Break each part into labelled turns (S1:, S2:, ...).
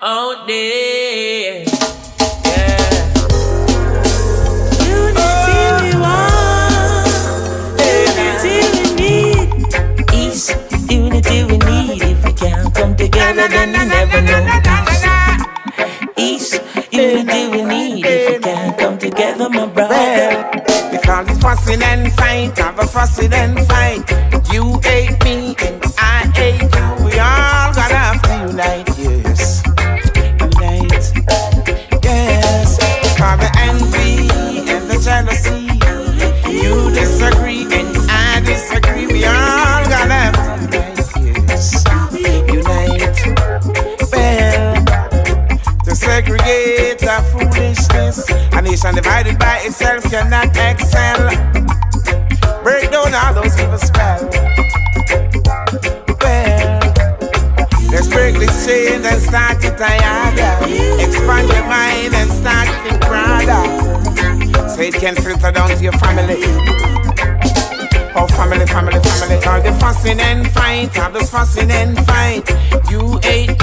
S1: Out there.
S2: We need. If we can't come together, then never know. East, unity we need. If we can't come together, my brother.
S3: We call fussing and fight, have a fussing and fight. Itself cannot excel. Break down all those evil spells. Well, let's break this chain and start it higher. Expand your mind and start to think broader. So it can filter down to your family. Oh, family, family, family. All the fussing and fight, all the fussing and fight. You hate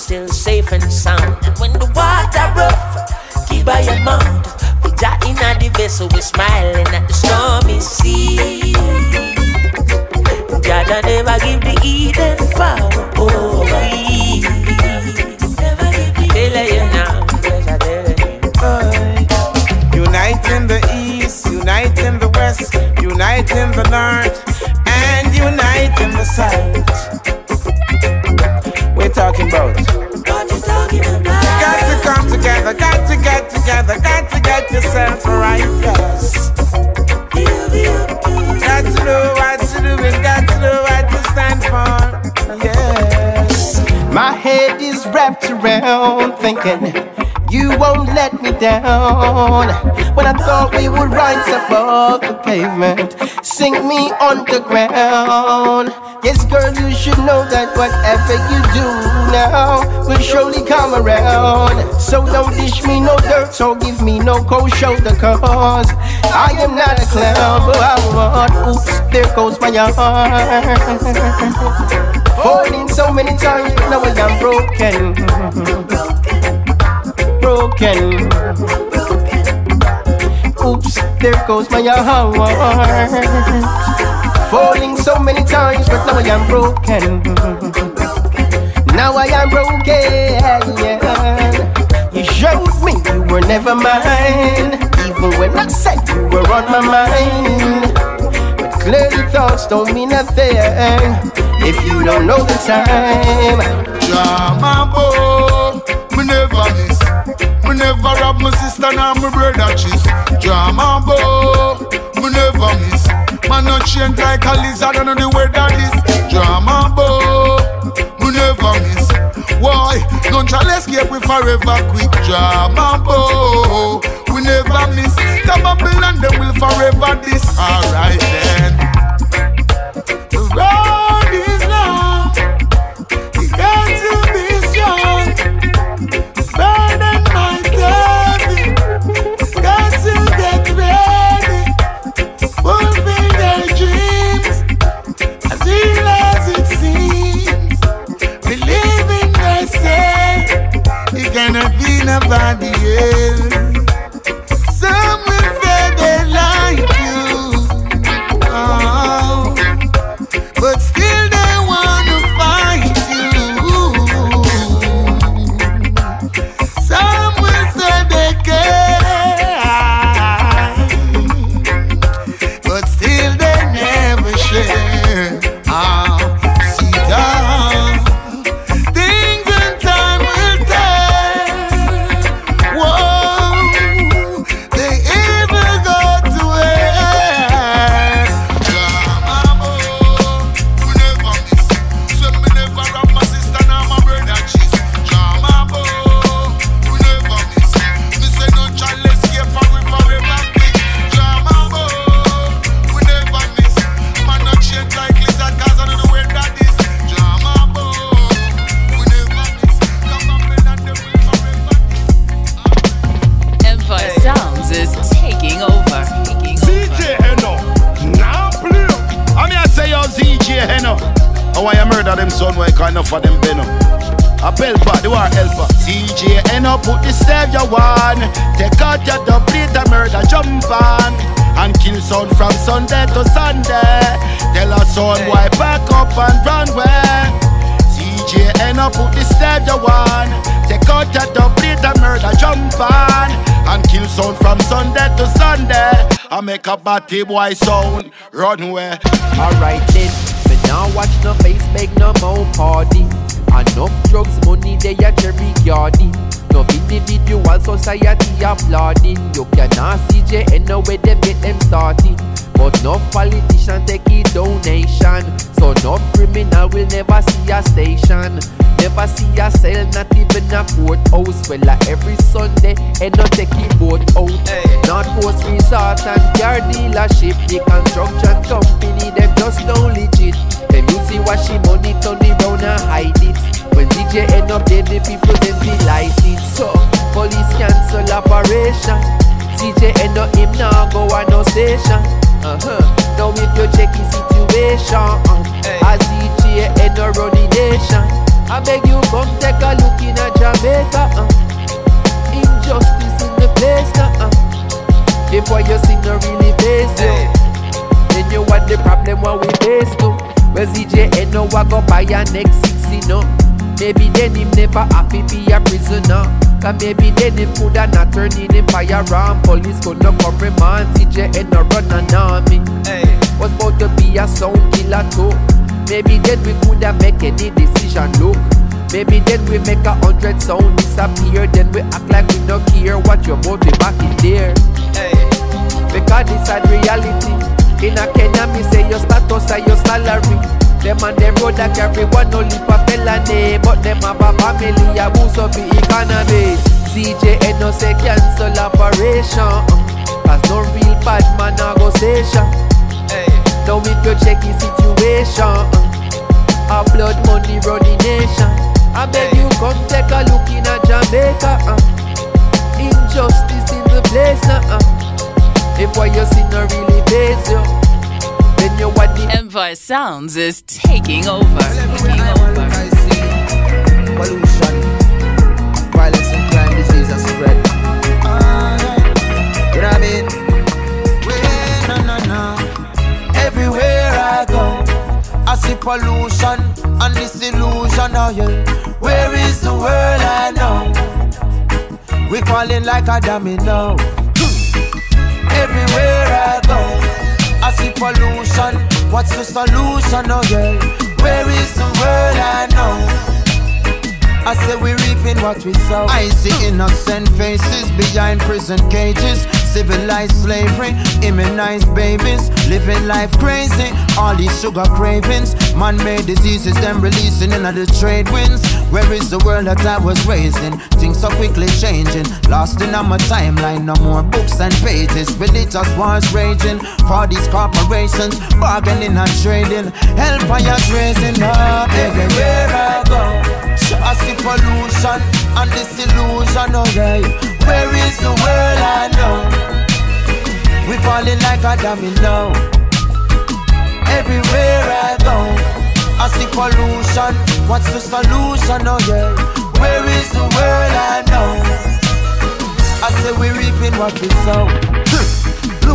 S2: still safe and sound. And when the water rough, keep by your mouth. We got in the vessel, we're smiling at the stormy sea. God never give the Eden power over me. Tell you now, yes I tell you.
S3: Unite in the east, unite in the west, unite in the north, and unite in the south. We're talking about.
S2: What you talking about?
S3: Got to come together, got to get together, got to get yourself right, yes. Got to know what to do, we got to know what to stand for, yes.
S4: My head is wrapped around thinking you won't let me down. When I thought we would rise above the pavement, sink me underground. Yes, girl, you should know that whatever you do now will surely come around. So don't dish me no dirt, so give me no cold shoulder, cause I am not a clown, but I want. Oops, there goes my heart. Falling so many times, now I am broken. Broken. Oops, there goes my heart. Falling so many times, but now I am broken. Now I am broken. You showed me you were never mine, even when I said you were on my mind. But clearly thoughts don't mean nothing if you don't know the time.
S5: Jamabo, oh, me never miss. Me never rob my sister nor my brother cheese. Jamabo, me never miss. Man not change like a lizard under the weather this. Jamabo, me never miss. Why? Don't try escape we forever quick. Jamabo, we never miss. Up and them will forever this. Alright then. The
S6: batty boy sound. Run where.
S7: Alright then, me now watch no face, make no more party. Enough drugs, money, they a cherry garden. No individual society applauding. You cannot see J and no way them get them started. But no politician take a donation. So no criminal will never see a station. Never see a cell, not even a courthouse. Well, like every Sunday, and not take a boat out. Not post resort and car dealership. The construction company, them just don't legit. Them you see washing money, turn it round and hide it. When DJ end up dead, the people them delighted. So, police cancel operation. DJ end up him now go on no station. Uh-huh. Now if you check his situation, uh, as DJ end up run the nation. I beg you come take a look in a Jamaica. Uh. Injustice in the place now. Uh. If what you see no really face you, then you want the problem what we face to. Well, CJ ain't no I go buy your next 60 no. Maybe then him never to be a prisoner. Cause maybe then him coulda not turn in him firearm. Police could not come remand CJ ain't no run an army. Was about to be a sound killer too. Maybe then we coulda make any decision look. Maybe then we make a hundred sound disappear. Then we act like we no care what you about we back in there. Because it's a reality. In a Kenya, me say your status and your salary. Them and them that carry one no leap a felony But them have a family, a boost up the economy CJ and no say cancel operation Cause no real bad man a go station Now if you check the situation uh, A blood money run the nation I beg you come take a look in a Jamaica uh, Injustice in the place uh, If what you see no really face you Then you what the
S8: Empire Sounds is taking over. Taking over.
S9: Pollution, violence and crime, disease and spread. You know what I mean? I go, I see pollution and disillusion. Oh, yeah. Where is the world I know? We falling like a domino. Everywhere I go, I see pollution. What's the solution, oh yeah? Where is the world I know? I say we reaping what we sow. I see innocent faces behind prison cages. Civilized slavery, immunized babies, living life crazy. All these sugar cravings, man-made diseases, them releasing into the trade winds. Where is the world that I was raising? Things are quickly changing, lost in my timeline. No more books and pages, religious wars raging. For these corporations, bargaining and trading, hellfire raising up everywhere I go. I see pollution and disillusion, alright. Where is the world I know? We falling like a domino. Everywhere I go, I see pollution. What's the solution, yeah? Where is the world I know? I say we reaping what we sow.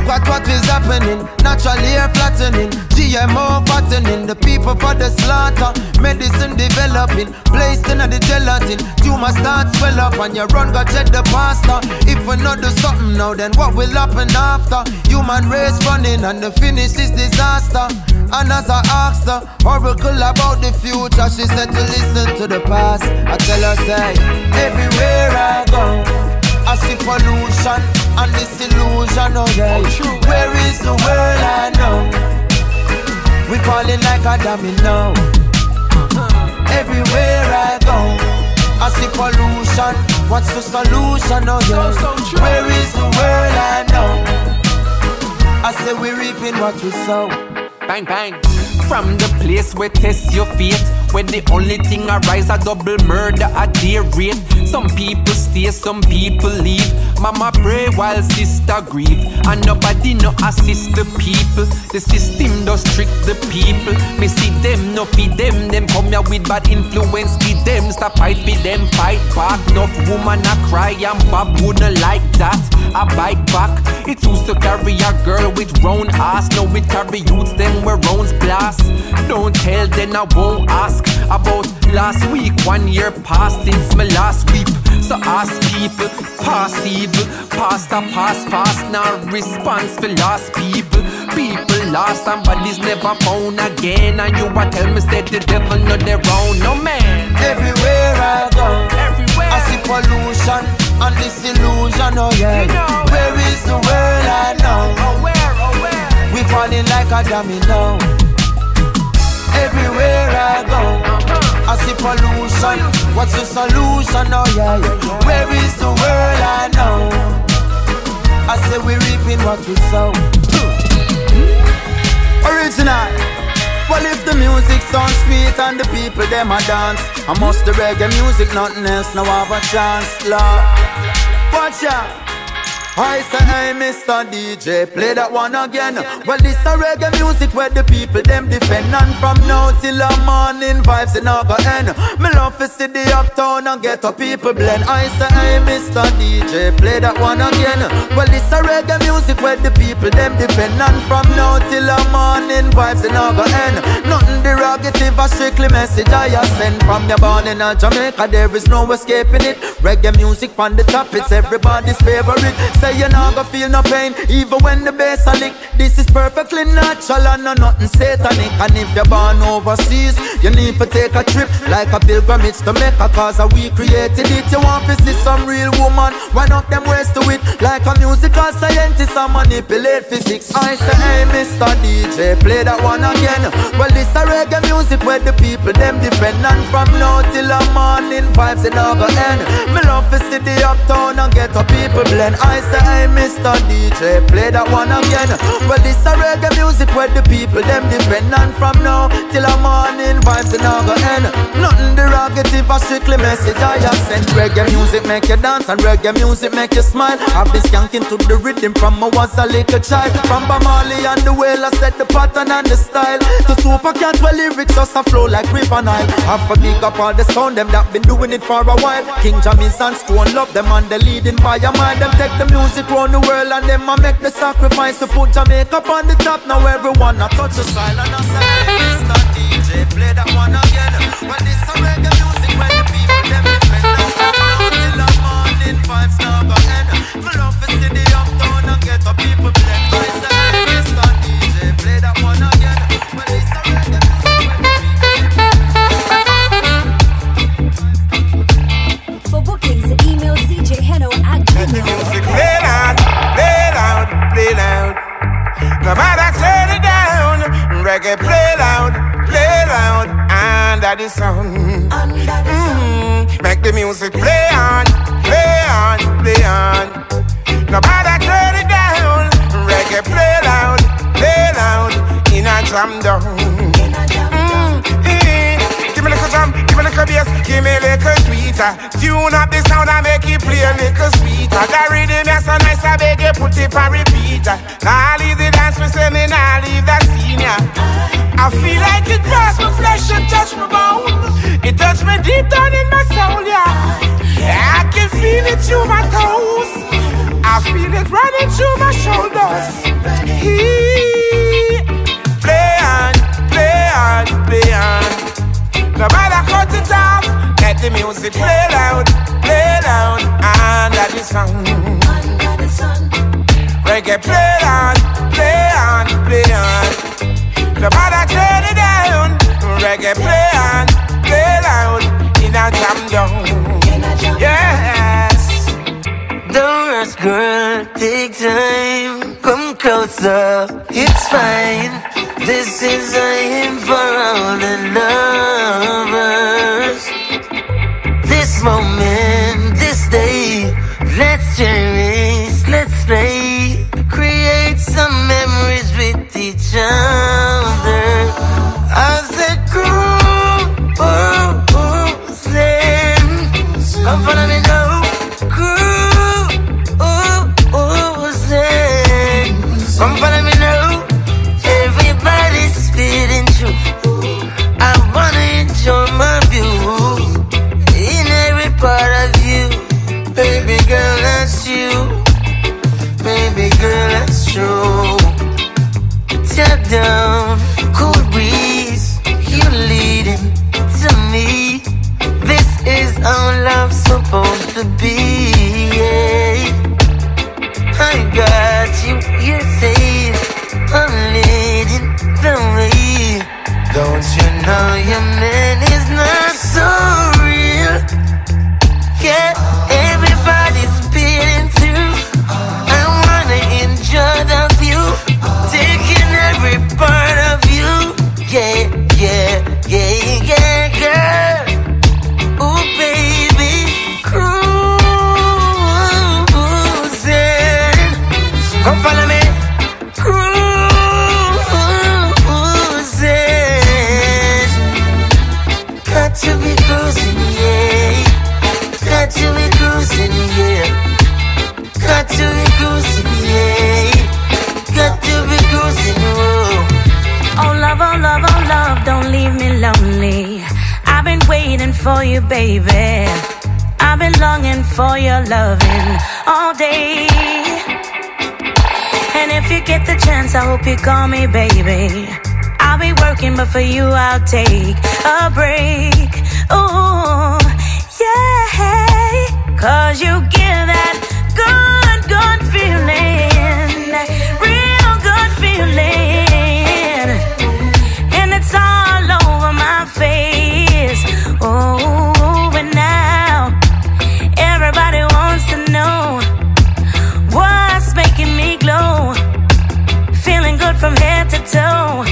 S9: Look at what is happening. Natural air flattening. GMO fattening. The people for the slaughter. Medicine developing. Placed in the gelatin. Tumor start swell up and you run go check the pasta. If we not do something now, then what will happen after? Human race running and the finish is disaster. And as I asked her, oracle about the future, she said to listen to the past. I tell her, say, everywhere I go. I see pollution and disillusion, oh yeah. Where is the world I know? We falling like a domino. Everywhere I go, I see pollution. What's the solution, oh yeah? Where is the world I know? I say we reaping what we sow.
S7: Bang bang. From the place where test your fate,
S10: when the only thing arise a double murder at their rate. Some people stay, some people leave. Mama pray while sister grieve, and nobody no assist the people. The system does trick the people. Me see them, no feed them. Them come here with bad influence, feed them. Stop fight for them, fight back. Enough woman a cry and Bob wouldn't like that. I bite. It used to carry a girl with round ass. Now it carry youths them where rounds blast. Don't tell then I won't ask about last week. One year past since my last week. So ask people, pass evil, past a past fast, now response for lost people. People lost somebody's never found again. And you a tell me said the devil not their own, no man.
S9: Everywhere I go,
S10: Everywhere.
S9: I see pollution and disillusion. Oh yeah,
S10: You know.
S9: where is the world I know?
S10: Oh where, oh where?
S9: We falling like a domino. Everywhere I go, uh-huh. I see pollution. What's the solution? Oh yeah, yeah. Where is the world I know? I say we reaping what we sow. Hmm. Original. Well, if the music sounds sweet and the people them a dance, I must the reggae music, nothing else, no have a chance, Lord. Watch out. I say, hey, Mr. DJ, play that one again. Well, this a reggae music where the people them defend. And from now till the morning, vibes in go end. Me love to see the uptown and get a people blend. I say, hey, Mr. DJ, play that one again. Well, this a reggae music where the people them defend. And from now till the morning, vibes in go end. Nothing derogative, a strictly message I send from your born in Jamaica. There is no escaping it. Reggae music from the top, it's everybody's favorite. Say you're not gonna feel no pain, even when the bass a lick. This is perfectly natural and no nothing satanic. And if you're born overseas, you need to take a trip like a pilgrimage to Mecca, cause we created it. You want to see some real woman, wind up them ways to it like a musical scientist and manipulate physics. I say, hey, Mr. DJ, play that one again. Well, this a reggae music where the people them defend, and from now till the morning vibes it never end. Me love to see the uptown and get a people blend. I say, hey, Mr. DJ, play that one again. Well, this a reggae music where the people them defend, and from now till the morning vibes it never end. Nothing derogative, a strictly message I just send. Reggae music make you dance and reggae music make you smile. I've been skanking to the rhythm from I was a little child. From Bob Marley and the whale, I set the pattern and the style. To Super Cat, well, lyrics just a flow like River Nile. Have a big up all the sound, them that been doing it for a while. King Jammys and Stone love them and they leading by a mile. Them take the music round the world and them a make the sacrifice to put Jamaica on the top. Now everyone a touch the style and I say, Mr. DJ, play that one again. Well, this a reggae music when the people them defend. Now from now till the morning vibes now go end.
S3: No matter turn it down, reggae play loud, play loud, under the sun. Mm, make the music play on, play on, play on. No matter turn it down, reggae play loud, play loud, in a jam down. Mm, eh, Give me a little drum, give me a little bass, give me a little tweeter. Tune up the sound and make it play a little sweeter. The rhythm is so nice, I beg you put it on repeater. Now leave the dance, me say me now leave the senior. I feel like it grasp my flesh and touch my bone. It touch me deep down in my soul, yeah. I can feel it through my toes. I feel it running through my shoulders. He- Play on, play on, play on. No matter cut it off, let the music play loud, play loud, under the sun. Reggae play on, play on, play on. No matter turn it down, reggae play on, play loud, in a jam down. Yes.
S11: Don't rush, girl, take time. Come closer, it's fine. This is a hymn for
S1: And it's all over my face. Oh, and now everybody wants to know what's making me glow. Feeling good from head to toe.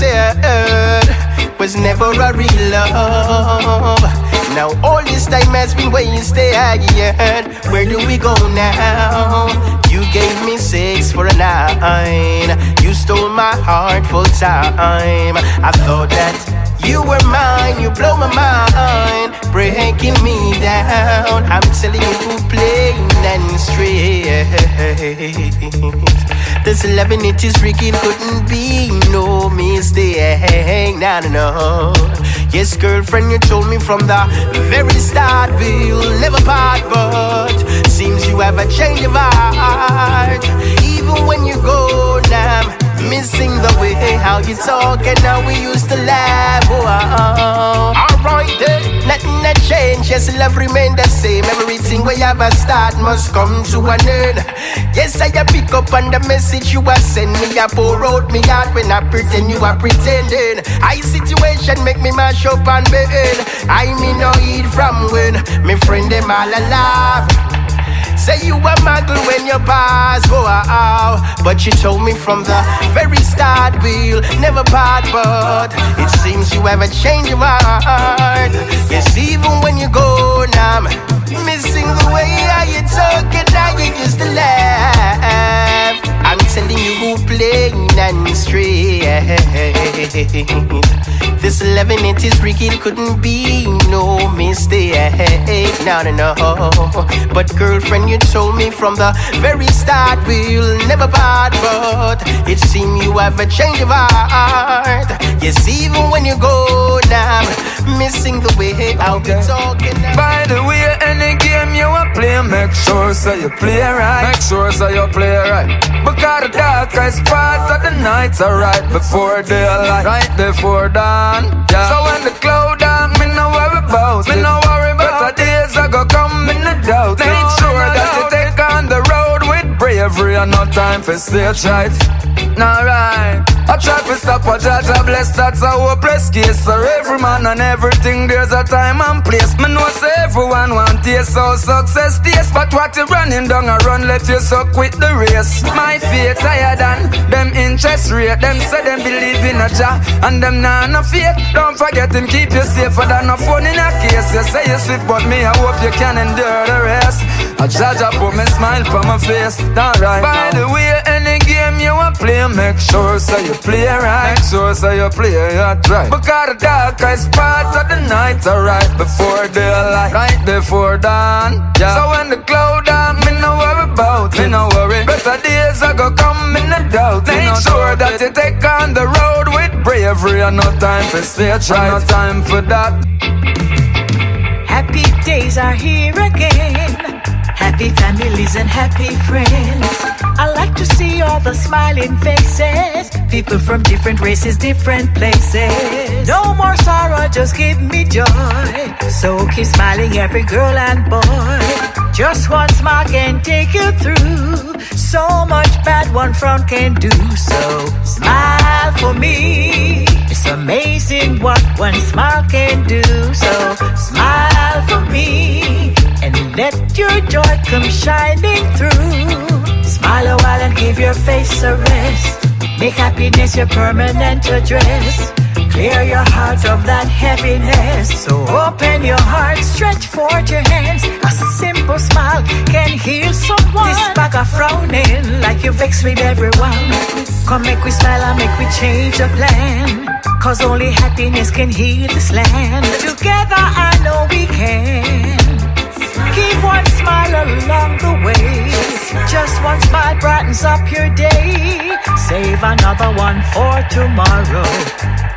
S4: Generated was never a real love. Now all this time has been wasted. Where do we go now? You gave me six for a nine. You stole my heart full time. I thought that you were mine. You blow my mind, breaking me down. I'm telling you plain and straight. This loving it is freaking couldn't be no mistake. No, no, no. Yes, girlfriend, you told me from the very start we'll never part, but seems you have a change of heart. Even when you go I'm missing the way how you talk and how we used to laugh. Oh, uh, uh, uh. nothing that change. Yes, love remain the same. Everything we ever start must come to an end. Yes, I pick up on the message you are send me. I pour out me heart when I pretend you are pretending. I situation make me mash up and bend. I me no eat from when me friend them all alive. Say you a muggle when your pass, go out. But you told me from the very start we'll never part. But it seems you have a change of heart. Yes, even when you go now, I'm missing the way how you talk and how you used to laugh. I'm telling you who plain and straight. This 11 it is freaky, it couldn't be no mistake. No, no, no. But girlfriend, you told me from the very start we'll never part. But it seems you have a change of heart. Yes, even when you go now, missing the way how be talking.
S12: By the way, any game you a play, make sure so you play right. Make sure so you play right. Because the darkest part of the night's are right before daylight, right before dawn. Yeah. So when the cloud down, me no worry about me no worry about. Better days I go come in the doubt. Make sure with bravery and no time for stage right. Nah right. I try to stop a judge, I bless, that's a hopeless case. For every man and everything, there's a time and place. Me know say everyone want taste, so success taste. But what you running down a run, let you so quit the race. My faith higher than them interest rate. Them say them believe in a Jah, and them nah no faith. Don't forget him, keep you safer than a phone in a case. You say you swift, but me, I hope you can endure the rest. I judge, put me smile for my face. Alright. By the way, any game you want play, make sure so you play right. Make sure so you play it right. Because the dark is part of the night, alright. Before daylight, right before dawn. Yeah. So when the cloud down, me no worry about, me no worry. Better days are gonna come in the doubt. Make sure that you take on the road with bravery and no time for stage right. No time for that.
S13: Happy days are here again. Happy families and happy friends. I like to see all the smiling faces. People from different races, different places. No more sorrow, just give me joy. So keep smiling, every girl and boy. Just one smile can take you through. So much bad one front can do. So smile for me. It's amazing what one smile can do. So smile for me. And let your joy come shining through. Smile a while and give your face a rest. Make happiness your permanent address. Clear your heart of that heaviness. So open your heart, stretch forth your hands. A simple smile can heal someone. This bag of frowning, like you vex with everyone. Come make we smile and make we change the plan. Cause only happiness can heal this land. Together I know we can. Keep one smile along the way. Just one smile brightens up your day. Save another one for tomorrow.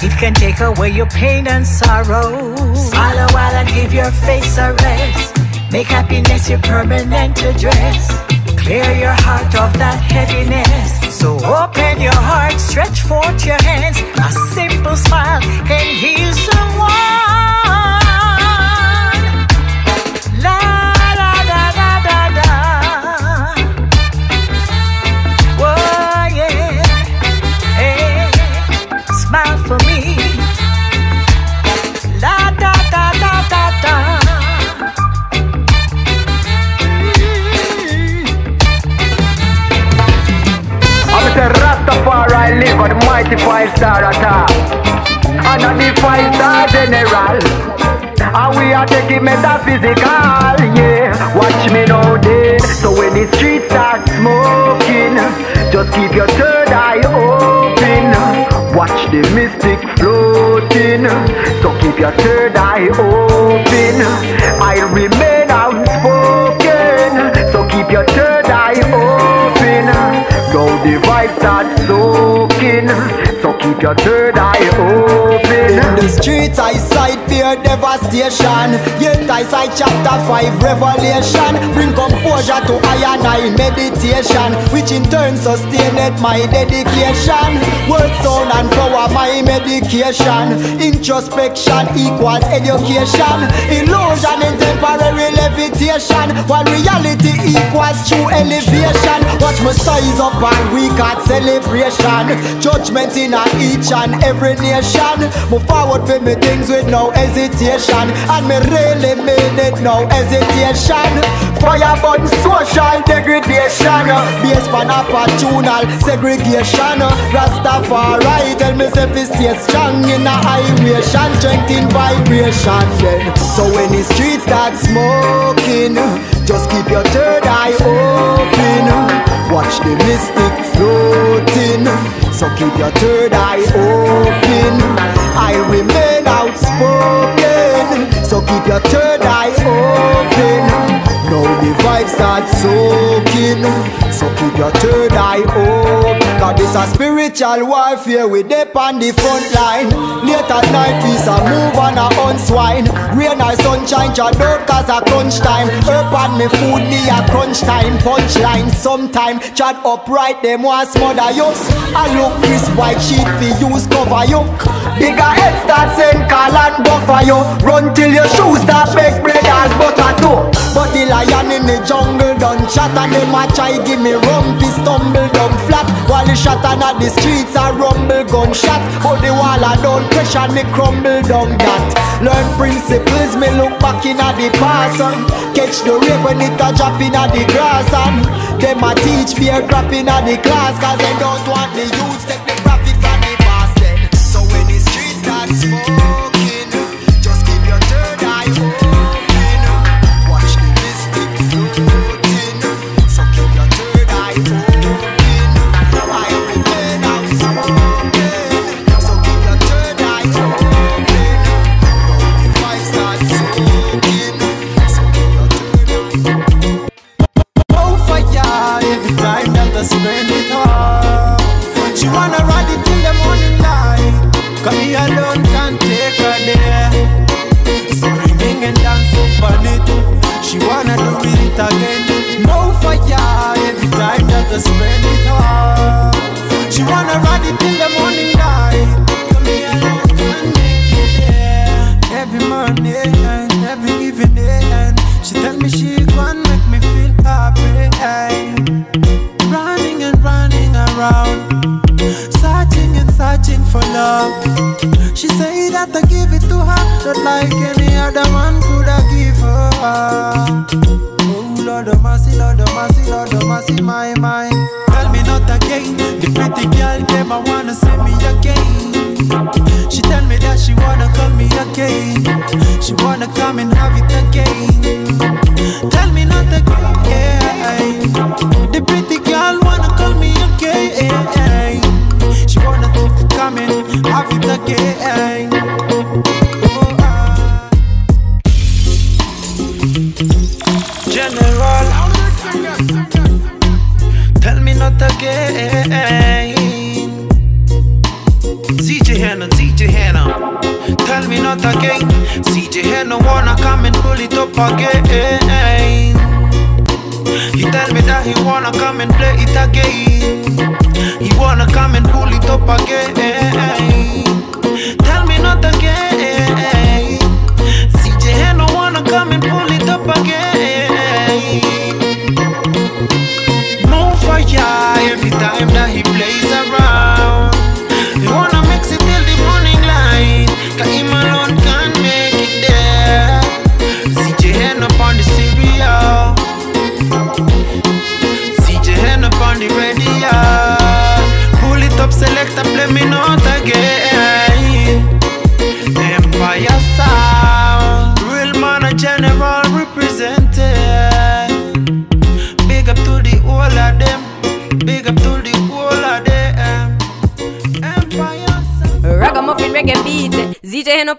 S13: It can take away your pain and sorrow. Smile a while and give your face a rest. Make happiness your permanent address. Clear your heart of that heaviness. So open your heart, stretch forth your hands. A simple smile can heal someone.
S14: Five star attack. And I'm the five star general. And we are taking metaphysical, yeah. Watch me now, then. So when the streets start smoking, just keep your third eye open. Watch the mystic floating. So keep your third eye open. I remain outspoken. So keep your third eye open. Go the starts soaking. So keep your third eye open.
S15: In the streets I sight fear devastation. Yet I cite chapter 5 revelation. Bring composure to I and I meditation Which in turn sustained my dedication. Word sound and power my medication. Introspection equals education. Illusion in temporary levitation. While reality equals true elevation. Watch my size up and we got celebration. Judgment in a each and every nation. Move forward with me things with no hesitation. And me really mean it no hesitation. Fire burn social degradation. Based on opportunal segregation. Rastafari tell me say fi stay strong in a iration Strength in vibration. Then So when the streets start smoking Just keep your third eye open. Watch the mystic floating. So keep your third eye open. I remain outspoken. So keep your third eye open Now the vibes start soaking. So keep your third eye open. Cause this a spiritual warfare We dip on the front line. Late at night peace a move and a unswine. Rain or sunshine chat out cause a crunch time. Herb on me food me a crunch time. Punchline sometime. Chat upright them want smother you I look this white sheet fi use cover you
S16: Bigger head start saying call and buffer you. Run till your shoes start make bread as butter too. But the lion in the jungle done shot and them a try give me rum, fi stumble down flat. While the shot and the streets a rumble gunshot. But the wall a down pressure me crumble down that. Learn principles, me look back in at the past and catch the rape when it a drop in the grass and them a teach fear crap in at the class cause they don't want the youth it up again. Tell me not again. ZJ Heno wanna come and pull it up again. No fire every time that he plays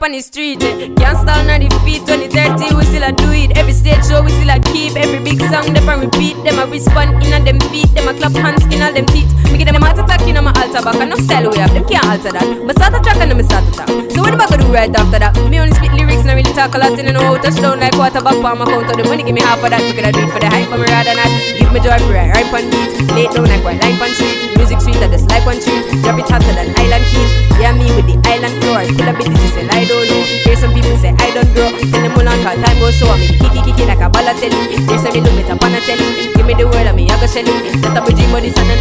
S16: up on the
S17: street. Can't stall on the feet 2030 we still a do it. Every stage show we still a keep. Every big song them a repeat. Them a respond in on them feet. Them a clap hands in all them teeth. Me give them a heart attack in on my altar back. No style we have them can't alter that. But start a track and then me start to talk. So what am I gonna do right after that? Me only spit lyrics and I really talk a lot In and out touchdown like quarterback for my count. Of the money Give me half of that. Because I do it for the hype me rather not Give me joy for right Right on beat Late down like white line on street. Music sweet I just like one treat Drop it hotter than island heat Yeah me with the island floor Could have been this I don't know. Hear some people say I don't grow. Tell them all on call time go show me. Kiki kiki like a balotelli Hear some me look it up on a telly. Give me the word of me I go sell it That a bridging body son and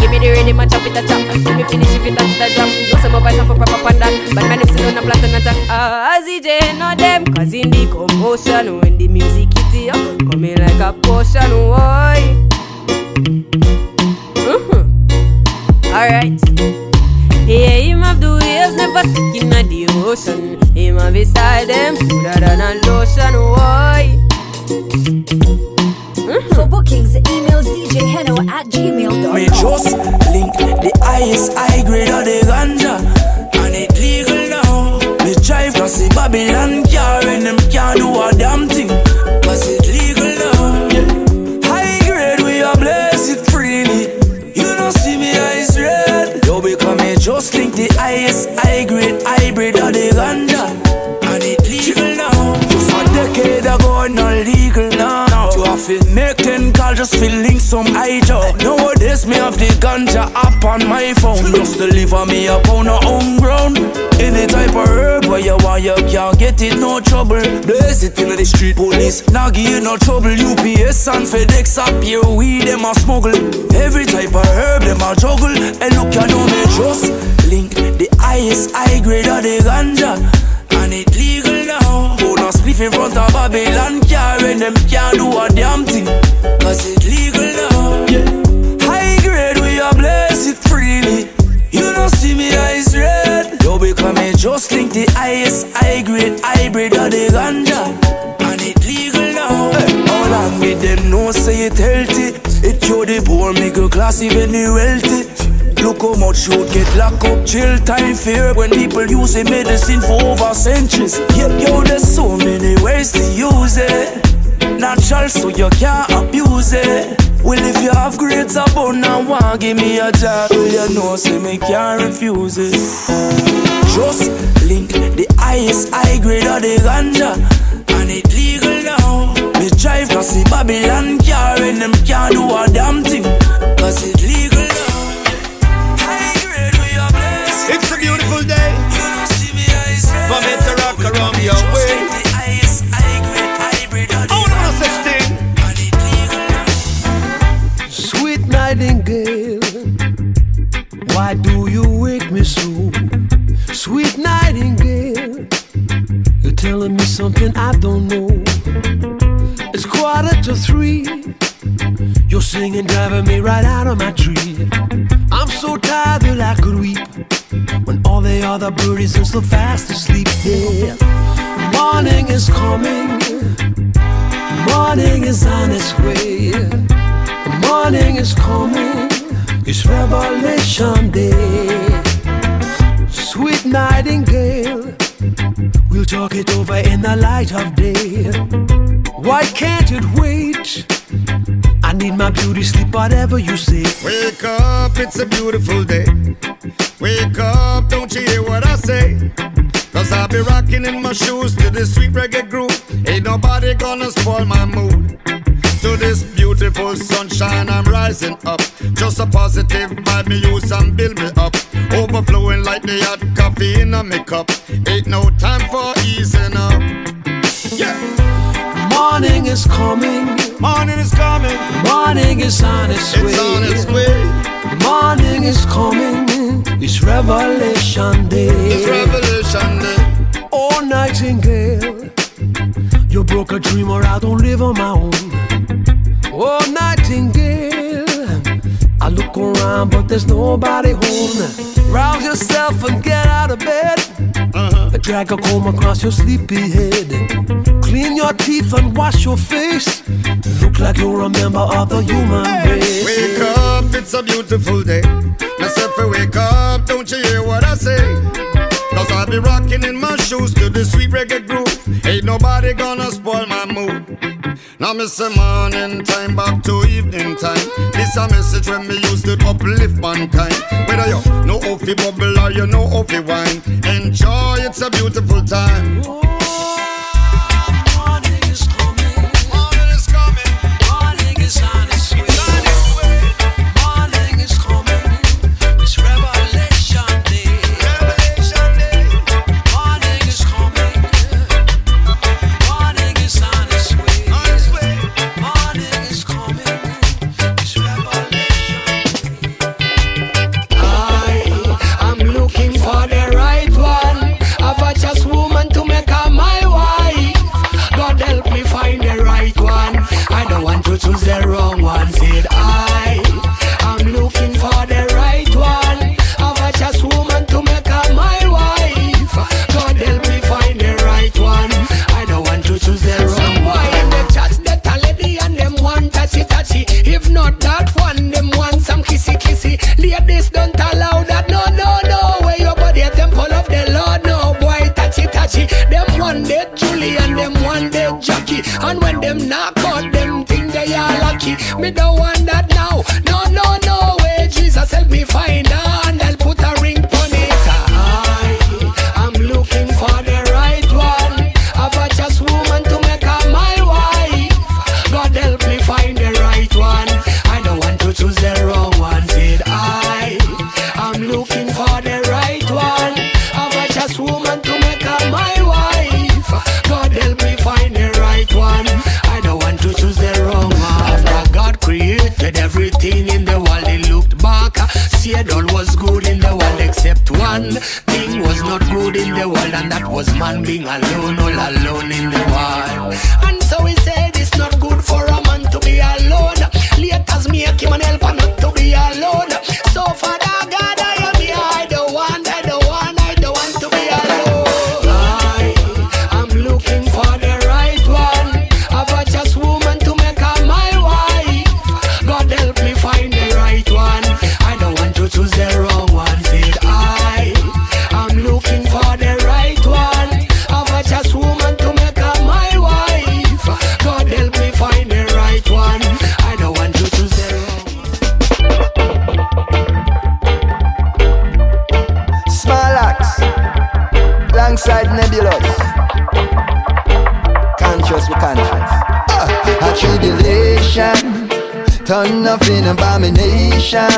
S17: Give me the rhythm and chop it a chop. Let me finish if it the drum. No some of us for proper that But if sit on a plant and attack Ah ZJ know them Cause in the commotion When the music hit you Coming like a potion Why? Mhm. Alright waves never stick in the ocean. Him have his style them smoother than a lotion. Why? Mm-hmm.
S18: For bookings, email zjheno at gmail.com.
S19: Me just link the highest high grade of the ganja And it legal now Me drive cause the Babylon car And them can't do a some job. Nowadays me have the ganja up on my phone. Just to deliver me a pound of homegrown. Any type of herb where you want, you can't get it, no trouble. Blaze it in the street, police. Now give you no trouble. UPS and FedEx up here, weed them a smuggle. Every type of herb them a juggle. And look, you know me just link the highest high grade of the ganja. And it legal now. Put a spliff in front of Babylon car and them can't do a damn thing. Cause it legal now. Yeah. High grade, we are bless it freely. You don't see me eyes red. Yo, because me just link the highest high grade hybrid of the ganja. And it legal now. Hey. How long me them know say it healthy? It cure the poor, middle class, even the wealthy. Look how much you get locked up, chill time fear when people use a medicine for over centuries. Yeah, yo, there's so many ways to use it. Natural, so you can't abuse it. Well, if you have grades abundant, want give me a job, well, you know, say me can't refuse it. Just link the highest high grade of the ganja, and it legal now. Me drive cause the Babylon car and them can't do a damn thing, cause it legal
S20: For me to rock around your way.
S21: Sweet nightingale, why do you wake me so? Sweet nightingale, you're telling me something I don't know. It's quarter to three. You're singing, driving me right out of my tree. I'm so tired that I could weep when all the other birdies are so fast asleep. Yeah, morning is coming. Morning is on its way. Morning is coming. It's Revelation Day. Sweet nightingale, we'll talk it over in the light of day. Why can't it wait? Need my beauty sleep, whatever you say.
S20: Wake up, it's a beautiful day. Wake up, don't you hear what I say? Cause I'll be rocking in my shoes to this sweet reggae groove. Ain't nobody gonna spoil my mood. To this beautiful sunshine, I'm rising up. Just a positive vibe, me use and build me up. Overflowing like the hot coffee in a cup. Ain't no time for easing up. Yeah.
S21: Morning is coming.
S20: Morning is coming.
S21: Morning is on its way.
S20: It's on its way.
S21: Morning is coming. It's Revelation Day.
S20: It's Revelation Day.
S21: Oh, Nightingale, you broke a dream or I don't live on my own. Oh, Nightingale, I look around but there's nobody home. Rouse yourself and get out of bed.
S20: Uh-huh.
S21: Drag a comb across your sleepy head. Clean your teeth and wash your face. Look like you're a member of the human race.
S20: Wake up, it's a beautiful day. Myself, wake up, don't you hear what I say? Cause I'll be rocking in my shoes to the sweet reggae groove. Ain't nobody gonna spoil my mood. Now me say morning time back to evening time. This a message when me used to uplift mankind. Whether you know how fi bubble or you know how fi wine, enjoy. It's a beautiful time.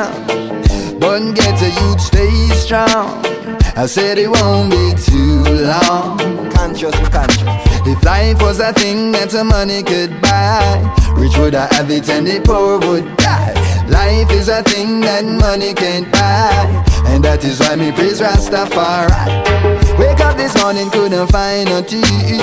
S22: Abomination. But get a youth stay strong. I said it won't be too long. Conscious conscience. If life was a thing that the money could buy, rich would I have it and the poor would die. Life is a thing that money can't buy, and that is why me praise Rastafari. Wake up this morning, couldn't find no tea.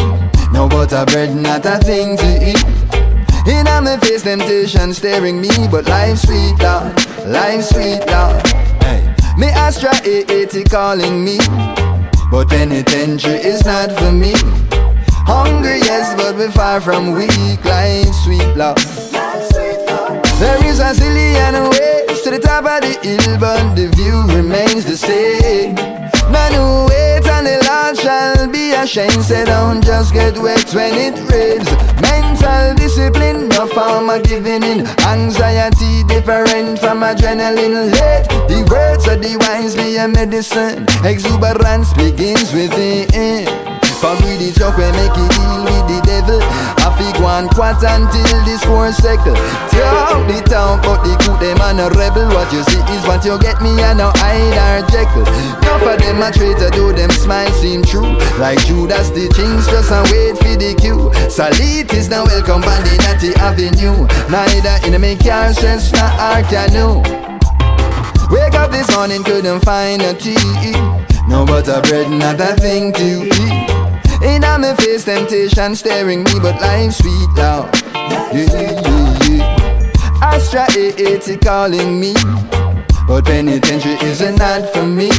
S22: No butter bread, not a thing to eat. In my face, temptation staring me, but life sweet, Lord, life sweet, Lord. Hey. Me Astra 880 calling me, but penitentiary is not for me. Hungry, yes, but we're far from weak, life sweet, Lord. There is a zillion ways to the top of the hill, but the view remains the same. None on the Lord shall be ashamed. Say don't just get wet when it rains. Mental discipline, no form of giving in. Anxiety different from adrenaline. Let the words of the wise be a medicine. Exuberance begins within. For the joke we make it deal with the devil. I fig one quat until this war settle Talk the town but the good them and a rebel. What you see is what you get me and no Hyde or Jekyll. Enough of them a traitor though them smile seem true. Like Judas the things just a wait for the cue Salit is now welcome on the natty avenue. Neither in a make car sense nor our canoe Wake up this morning, couldn't find a tea. No butter bread, not a thing to eat. In my face, temptation staring me, but life sweet now. Yeah, yeah, yeah. Astra 880 calling me, but penitentiary is not for me.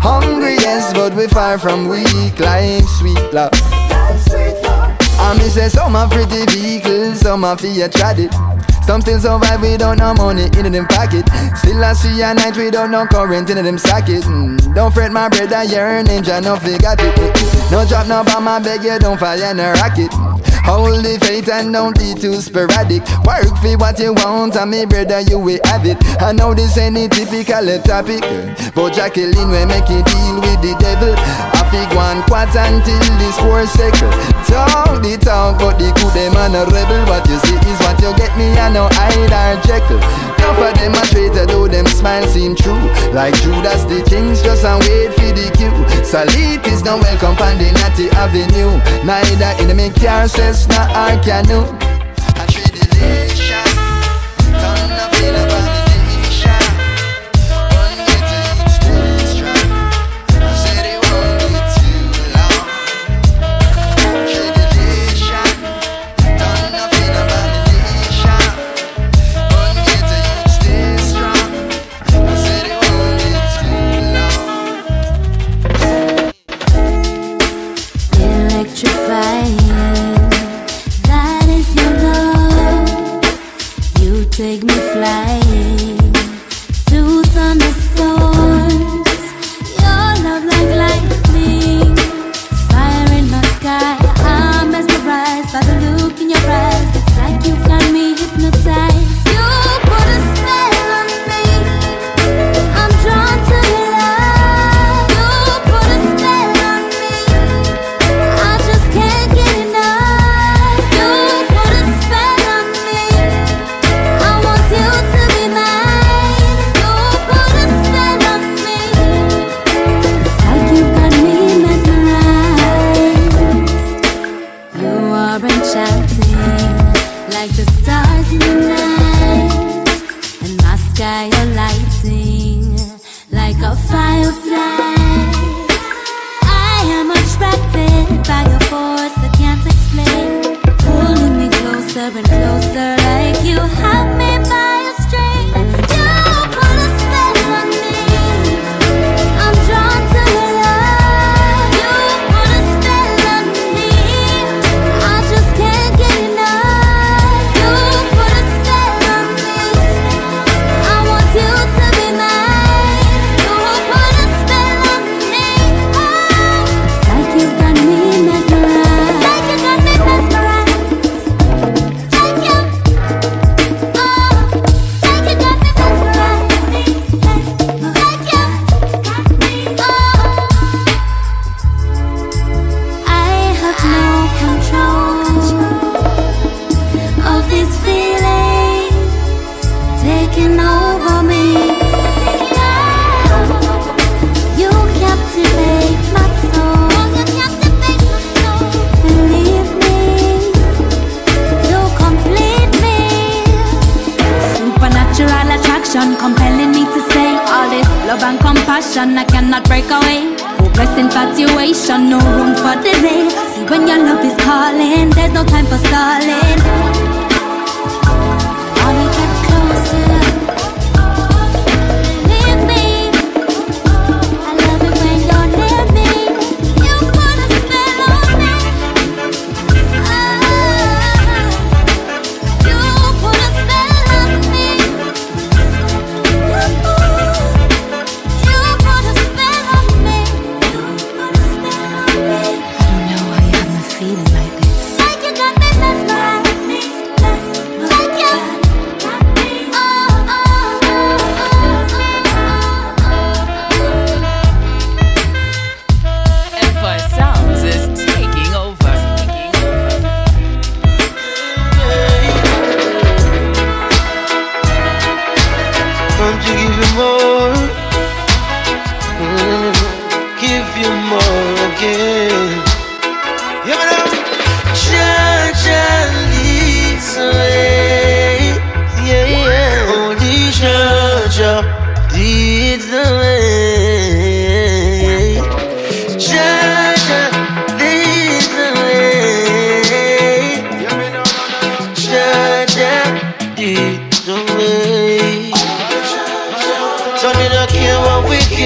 S22: Hungry, yes, but we're far from weak. Life sweet love. I me say some are pretty vehicles, some are fear traded. Some still survive without no money in them pocket. Still I see a night without no current in them socket. Mm, don't fret my brother, you're a ninja, no forgot it. No drop no bomb, I beg you, don't fire no rocket. Hold the faith and don't be too sporadic. Work for what you want, and me brother, you will have it. I know this ain't a typical topic, but Jacqueline will make you deal with the devil. I fig one quat until this war cycle. Talk the talk, but the good them and a rebel. What you see is what you get me, I know Hyde or Jekyll. Enough of them a traitor, though them smile seem true. Like Judas, the kings just and wait for the cue. Salit is no welcome on the natty avenue. Neither in the make says not our canoe. A tribulation, turn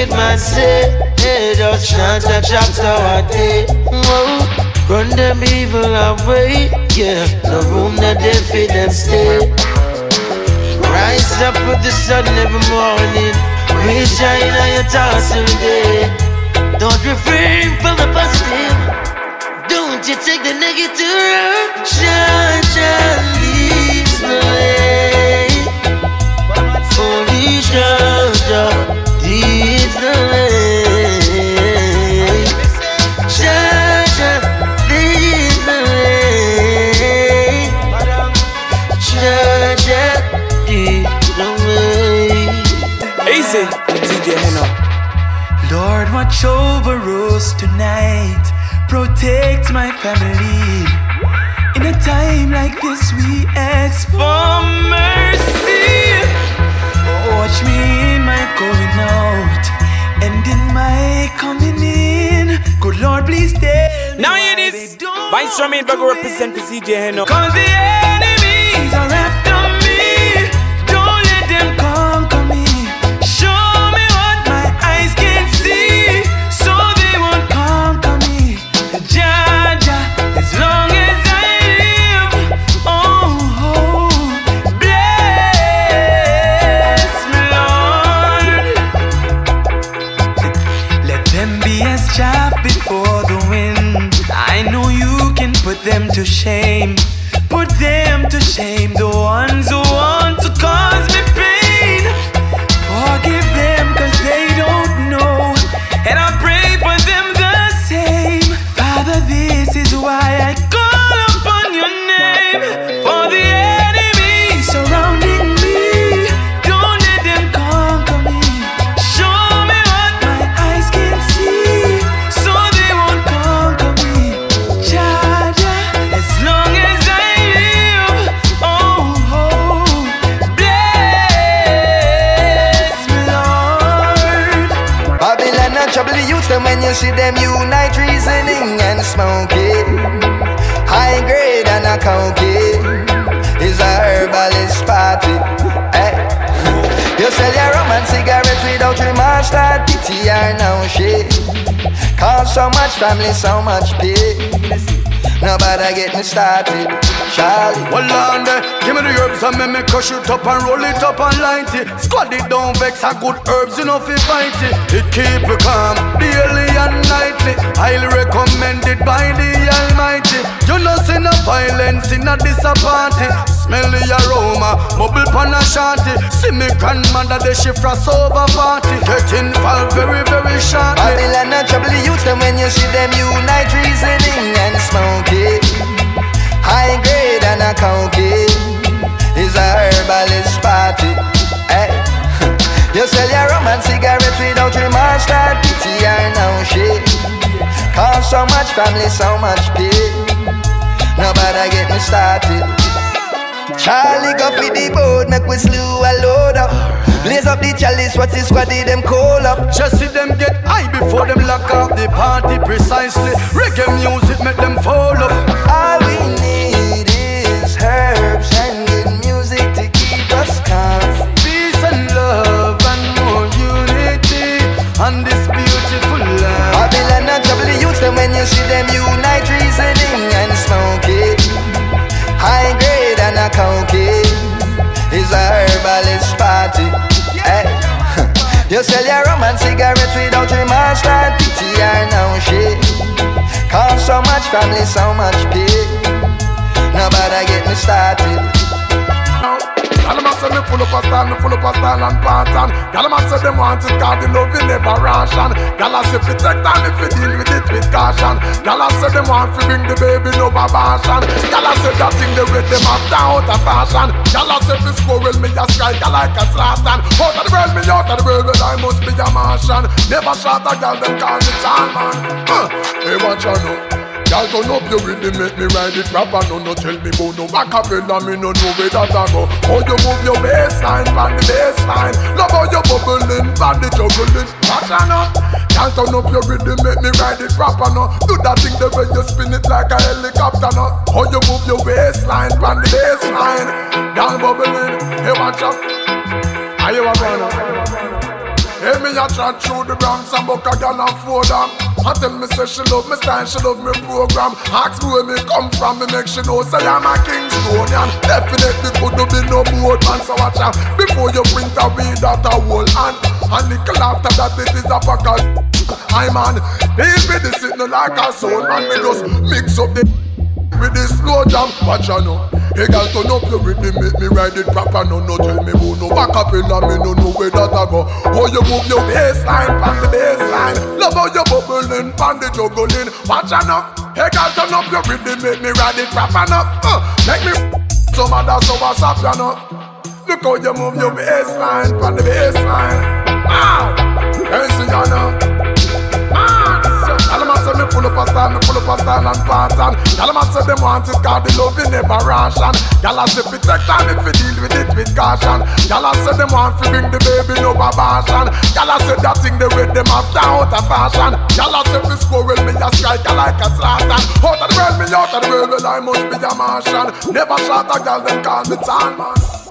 S11: wicked my say, hey, just chant a chapter a day. Whoa. Run them evil away, yeah. No room that they fit them stay. Rise up with the sun every morning. We shine on your thoughts every day. Don't refrain from the positive. Don't you take the negative road. Shine, leaves the way. Only
S3: shine,
S16: Lord, watch over us tonight. Protect my family. In a time like this, we ask for mercy. Watch me in my going out. And in my coming in, good Lord, please stay.
S3: Now it is. Vice Ramin Bago represent the ZJ Heno.
S16: Cause the to shame, put them to shame. See
S22: them unite reasoning and smoking. High grade and a cocaine is a herbalist party. Hey. You sell your rum and cigarettes without remorse, that pity or no shame. Cause so much family, so much pain. Nobody get me started. Charlie.
S20: Well, on there, give me the herbs and make me crush it up and roll it up and light it. Squad it down, vex a good herbs, you know, fi fight it. It keep you calm, daily and nightly. Highly recommended by the Almighty. You know, see no violence in a disappointing. Smell the aroma, bubble pan a shanty. See me grandmother, the shift frost over party. Get involved very, very shortly.
S22: Babylon and trouble youths them when you see them unite reasoning and smoking. High grade and a cocaine is a herbalist party. Hey. Eh? you sell your rum and cigarettes without remorse, that pity or no shame. Cause so much family, so much pain. Nobody get me started. Charlie go for the boat, make we slew a load up. Blaze up the chalice, what is squad them call up.
S20: Just see them get high before them lock off the party precisely. Reggae music make them fall up.
S22: All we need is herbs and good music to keep us calm.
S20: Peace and love and more unity on this beautiful land.
S22: Babylon and trouble the youths them when you see them unite reasoning and smoking. High grade you sell your rum and cigarettes without remorse, that pity or no shame. Cause so much family, so much pain.
S6: Full up a style and pattern. Gyal a say them want it 'cause the love you never ration. Gyal a say fi take time if you deal with it with caution. Gyal a say them want fi bring the baby no abortion. Gyal a say that thing they with them down out of fashion. Gyal a say fi squirrel me a strike like a Zlatan. Out of the world me out of the world, but I must be a Martian. Never shot a gyal them call me tall man. Uh, hey, watch out now. Y'all turn up your rhythm, make me ride it proper. No, no, tell me about no acapella, me no know where that I go. How you move your baseline, pan the baseline. Love how you bubbling, pan the juggling. Out now. Y'all turn up your rhythm, make me ride it proper now. Do that thing the way you spin it like a helicopter now. How you move your waistline, pan the baseline. Y'all bubbling, hey watch out. Are you a runner? Hey, me a chat through the Bronx and book a gal and four them. I tell me say she love me style, she love me program. Ask me where me come from, me make she know say I'm a Kingstonian. Definitely could be no more man, so watch out before you print a weed out a whole hand. And nickel after that it is a pack I man, these be the sitting like a sound man. Me just mix up the with the slow jam. Watch out. Hey girl, turn up your rhythm, make me ride it proper. No, no, tell me who no back up in me no know where that I go. How you move your baseline, pan the baseline. Love how you bubbling, pan the juggling. Watch out now. Hey girl, turn up your rhythm, make me ride it proper now. Uh, make me some other so what's up, you know. Look how you move your baseline, pan the baseline. Wow, hey, see you now. Full up a style, me full up a style and pattern. Gyal a say them want it 'cause the love never ration. Gyal a say fi take time if you deal with it with caution. Gyal a say them want fi bring the baby no abortion. Gyal a say that thing they with them after out of fashion. Gyal a say fi squirrel me a strike like a Zlatan. Out of the world me out of the world, well I must be a Martian. Never shot a gyal them call me Tan man.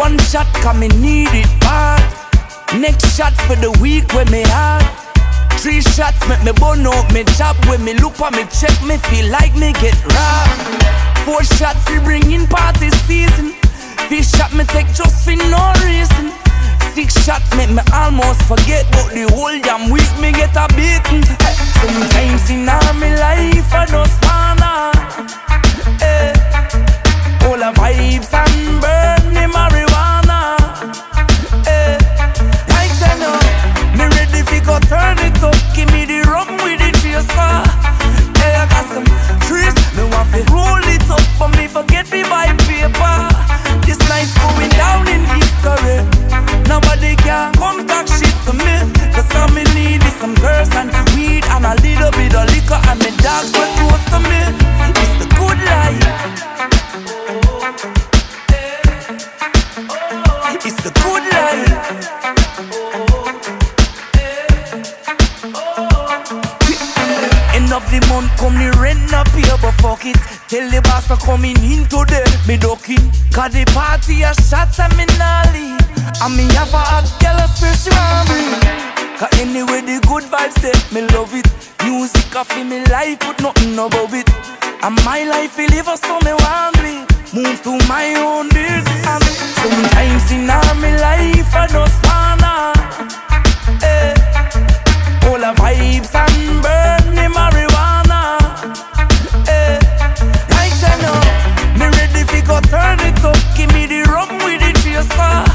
S19: One shot come in need it bad. Next shot for the week when me had. Three shots make me burn out me job. When me look on me check, me feel like me get robbed. Four shots we bring in party season. Fish shot me take just for no reason. Six shot make me almost forget, but the whole damn week me get a beaten. Sometimes in all life I don't spanner. Eh, all the vibes and burn. pocket. Tell the boss to come in today, me ducking. Cause the party a shot and me nah. And me have a hot girl a fresh ramen. Cause anyway the good vibes there, me love it. Music a in me life, but nothing above it. And my life will live so me want me. Move to my own beat. Sometimes in all my life I just wanna. Eh, all the vibes and burn the marijuana.
S1: far.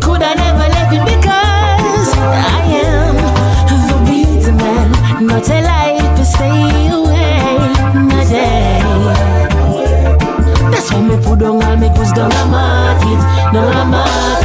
S1: could I
S23: never let it because I am the beat man, not a light to stay away, not a That's why me put on all me goods down the market, down the market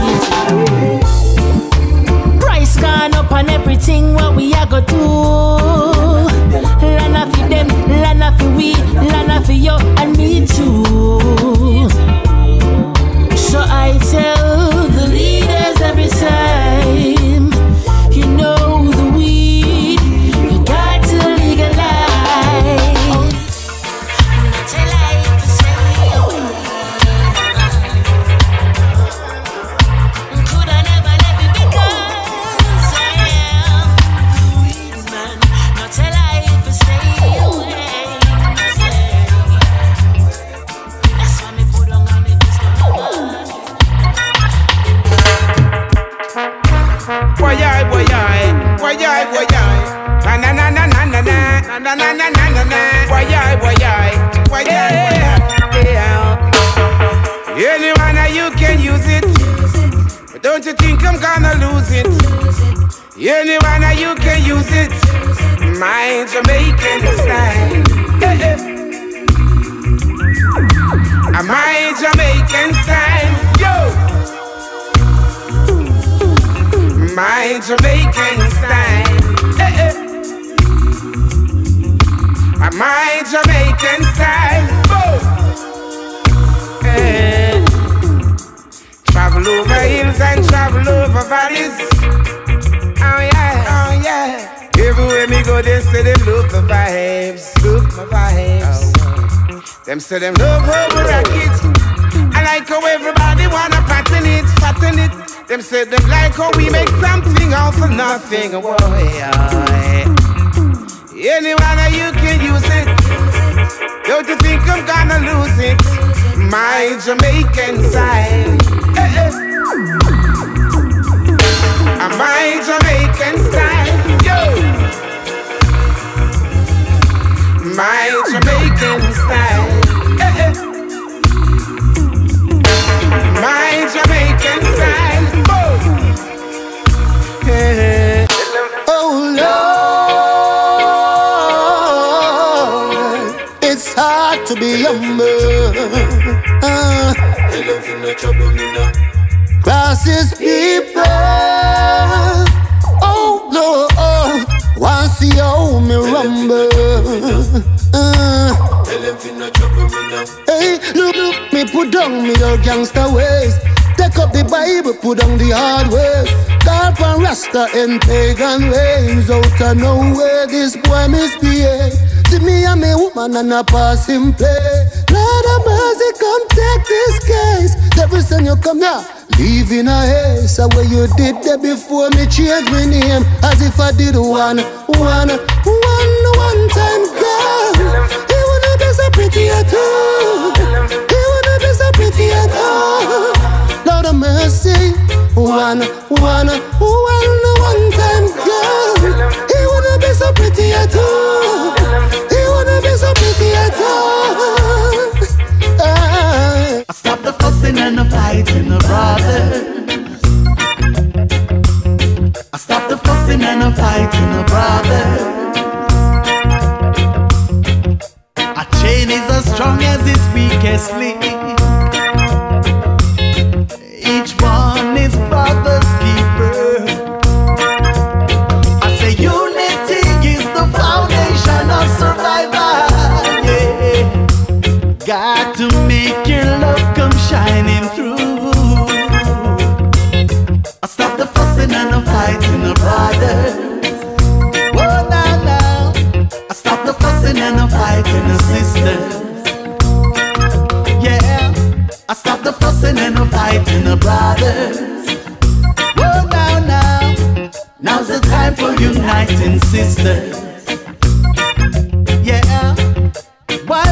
S23: Anyone away.
S3: Any you can use it. Don't you think I'm gonna lose it? My Jamaican side. My Jamaican style, yo. My Jamaican style. trouble oh, me now. Classes people, oh no,
S24: oh, want see how me rumble. Tell them finna trouble me now. Hey, look, look, me put down me old gangster ways. Take up the Bible, put down the hard ways. Carp from Rasta and pagan ways. Out of nowhere, this boy misbehave. See me and me woman and a passing play. Lord of mercy, come take this case. Every time you come here, leave in a haste. So what you did there before me change my name, as if I did one, one, one, one time girl. Wanna be so pretty at all. He wanna be so pretty at all. Lord of mercy, one, one, one, one time girl. Wanna be so pretty at all. All. Ah.
S16: Stop the fussing and the fighting, the brother. I stop the fussing and the fighting, the brother. A chain is as strong as its weakest link. I stop the fussing and the fighting, the brothers. Whoa, now, now. I stop the fussing and the fighting, the sisters. Yeah. I stop the fussing and the fighting, the brothers. Whoa, now, now. Now's the time for uniting sisters. Yeah. Why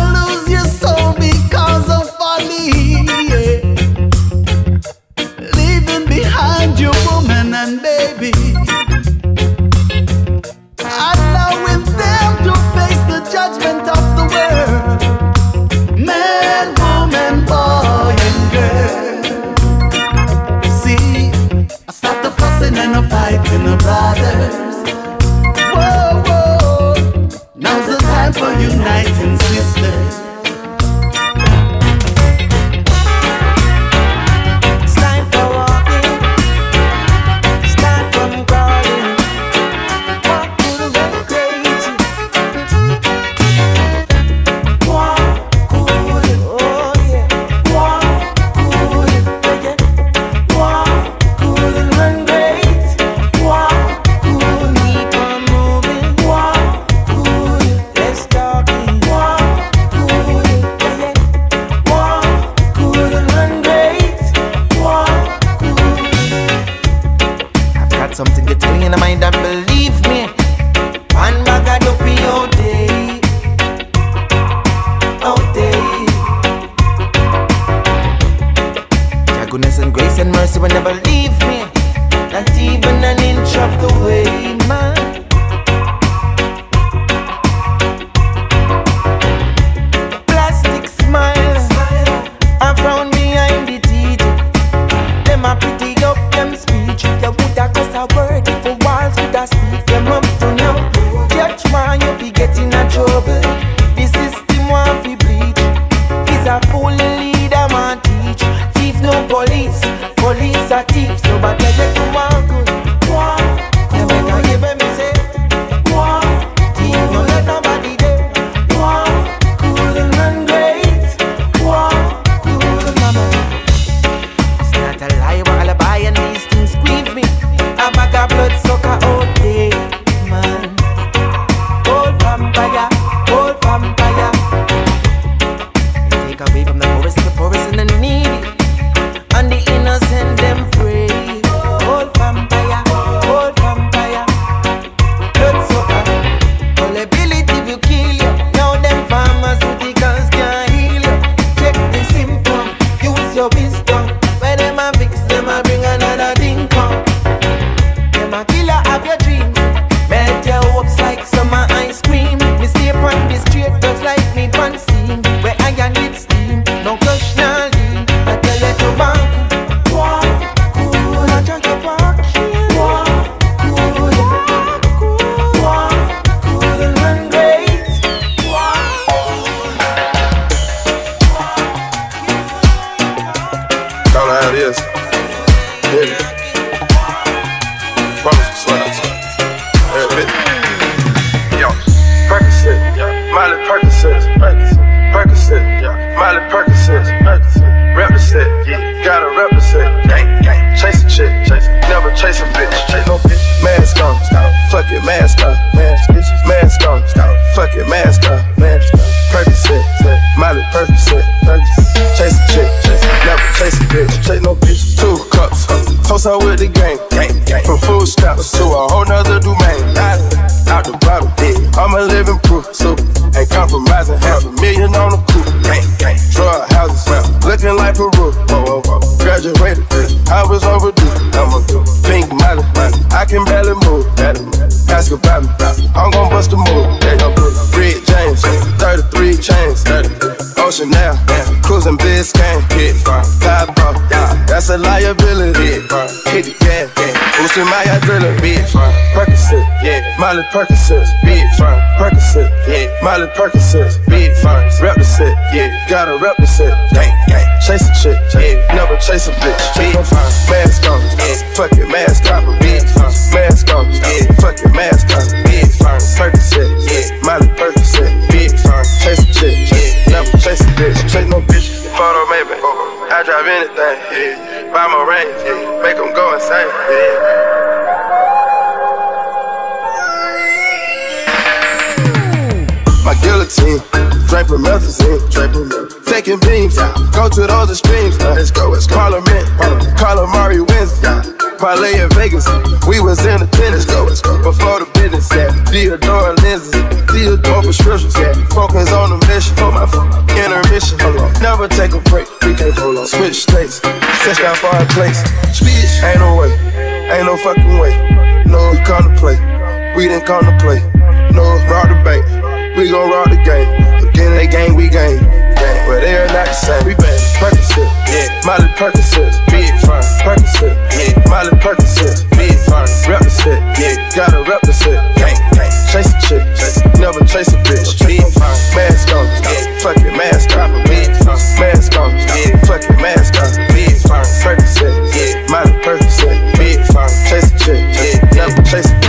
S25: that's a liability. Hit the gas, boosting my adrenaline, bitch. Percocet, yeah, Molly Percocet, bitch. Percocet, yeah, Molly Percocet, bitch. Rep the set, yeah, gotta rep the set, gang, gang. Chase a chick, yeah, never chase a bitch. Bitch, mask on, yeah, fuck it, mask on, bitch. Mask on, yeah, fuck it, mask on, bitch. Percocet, yeah, Molly Percocet, bitch. Chase a chick, yeah, never chase a bitch. Chase no bitch. Photo maybe, I drive anything. Buy my range, make them go insane, yeah. My guillotine, draping methazine, draping taking beams, go to those extremes. let's go, let's go. Parliament, Calamari wins, parlay in Vegas. We was in the tennis, go, let's go. Before the business, yeah. Theodore lenses, Theodore prescriptions, yeah. Focus on the mission, for my intermission. Never take a break, we can't hold on. Switch states, touchdown for our place. Speech, ain't no way, ain't no fucking way. No, we come to play, we didn't come to play. No, rob the bank, we gon' rob the game in the game, we gang. gang. Well, they are not the same. We bang. Percocet, yeah. Molly Percocet, big fun. Percocet, yeah. Molly Percocet, big fun. Represent, yeah. Gotta represent, gang, gang. Chase a chick, chase. never chase a bitch. Big fun. Mask on, yeah. Fuck it, mask on, big fun. Mask on, yeah. Fuck it, mask on, big fun. Percocet, yeah. Molly Percocet, big fun. Chase a chick, yeah. Never chase a